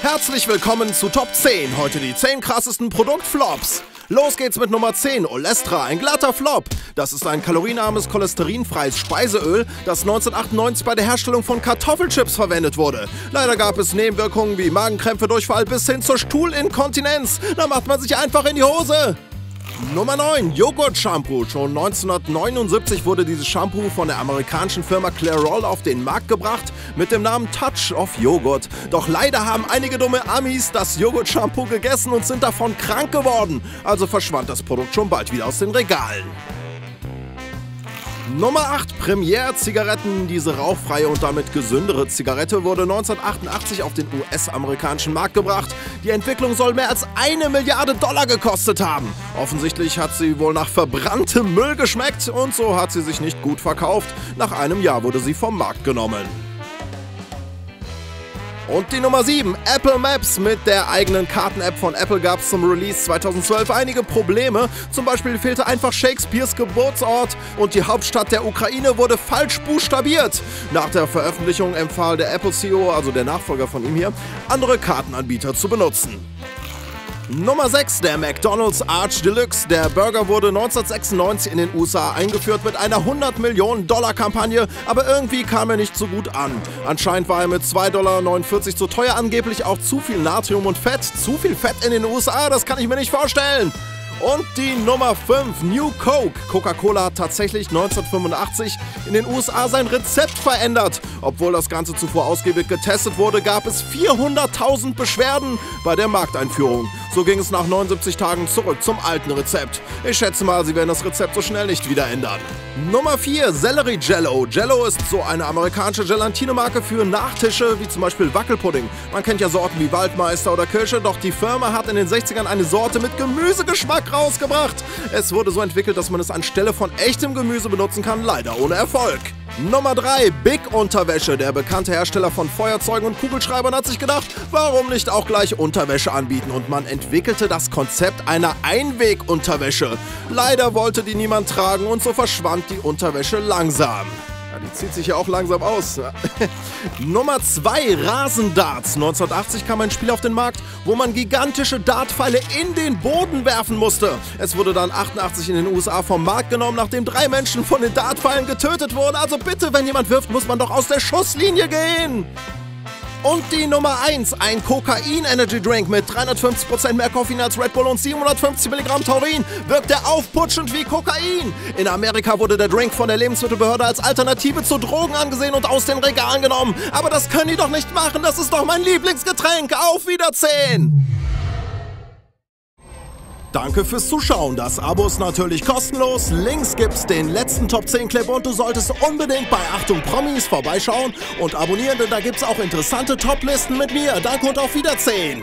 Herzlich willkommen zu Top 10. Heute die 10 krassesten Produktflops. Los geht's mit Nummer 10, Olestra, ein glatter Flop. Das ist ein kalorienarmes, cholesterinfreies Speiseöl, das 1998 bei der Herstellung von Kartoffelchips verwendet wurde. Leider gab es Nebenwirkungen wie Magenkrämpfe, Durchfall bis hin zur Stuhlinkontinenz. Da macht man sich einfach in die Hose. Nummer 9, Joghurt-Shampoo. Schon 1979 wurde dieses Shampoo von der amerikanischen Firma Clairol auf den Markt gebracht mit dem Namen Touch of Joghurt. Doch leider haben einige dumme Amis das Joghurt-Shampoo gegessen und sind davon krank geworden. Also verschwand das Produkt schon bald wieder aus den Regalen. Nummer 8, Premier-Zigaretten. Diese rauchfreie und damit gesündere Zigarette wurde 1988 auf den US-amerikanischen Markt gebracht. Die Entwicklung soll mehr als eine Milliarde Dollar gekostet haben. Offensichtlich hat sie wohl nach verbranntem Müll geschmeckt und so hat sie sich nicht gut verkauft. Nach einem Jahr wurde sie vom Markt genommen. Und die Nummer 7, Apple Maps. Mit der eigenen Karten-App von Apple gab es zum Release 2012 einige Probleme. Zum Beispiel fehlte einfach Shakespeares Geburtsort und die Hauptstadt der Ukraine wurde falsch buchstabiert. Nach der Veröffentlichung empfahl der Apple-CEO, also der Nachfolger von ihm hier, andere Kartenanbieter zu benutzen. Nummer 6, der McDonald's Arch Deluxe. Der Burger wurde 1996 in den USA eingeführt mit einer 100 Millionen Dollar Kampagne, aber irgendwie kam er nicht so gut an. Anscheinend war er mit 2,49 Dollar zu teuer, angeblich auch zu viel Natrium und Fett. Zu viel Fett in den USA, das kann ich mir nicht vorstellen. Und die Nummer 5, New Coke. Coca-Cola hat tatsächlich 1985 in den USA sein Rezept verändert. Obwohl das Ganze zuvor ausgiebig getestet wurde, gab es 400.000 Beschwerden bei der Markteinführung. So ging es nach 79 Tagen zurück zum alten Rezept. Ich schätze mal, sie werden das Rezept so schnell nicht wieder ändern. Nummer 4, Celery Jello. Jello ist so eine amerikanische Gelatinemarke für Nachtische, wie zum Beispiel Wackelpudding. Man kennt ja Sorten wie Waldmeister oder Kirsche, doch die Firma hat in den 60ern eine Sorte mit Gemüsegeschmack rausgebracht. Es wurde so entwickelt, dass man es anstelle von echtem Gemüse benutzen kann, leider ohne Erfolg. Nummer 3, Big Unterwäsche. Der bekannte Hersteller von Feuerzeugen und Kugelschreibern hat sich gedacht, warum nicht auch gleich Unterwäsche anbieten und man entwickelte das Konzept einer Einwegunterwäsche. Leider wollte die niemand tragen und so verschwand die Unterwäsche langsam. Die zieht sich ja auch langsam aus. Nummer 2, Rasendarts. 1980 kam ein Spiel auf den Markt, wo man gigantische Dartpfeile in den Boden werfen musste. Es wurde dann 88 in den USA vom Markt genommen, nachdem drei Menschen von den Dartpfeilen getötet wurden. Also bitte, wenn jemand wirft, muss man doch aus der Schusslinie gehen. Und die Nummer 1, ein Kokain-Energy-Drink mit 350% mehr Koffein als Red Bull und 750 Milligramm Taurin, wirkt er aufputschend wie Kokain. In Amerika wurde der Drink von der Lebensmittelbehörde als Alternative zu Drogen angesehen und aus den Regalen genommen. Aber das können die doch nicht machen, das ist doch mein Lieblingsgetränk. Auf Wiedersehen! Danke fürs Zuschauen. Das Abo ist natürlich kostenlos. Links gibt's den letzten Top 10 Clip und du solltest unbedingt bei Achtung Promis vorbeischauen und abonnieren, denn da gibt's auch interessante Toplisten mit mir. Danke und auf Wiedersehen.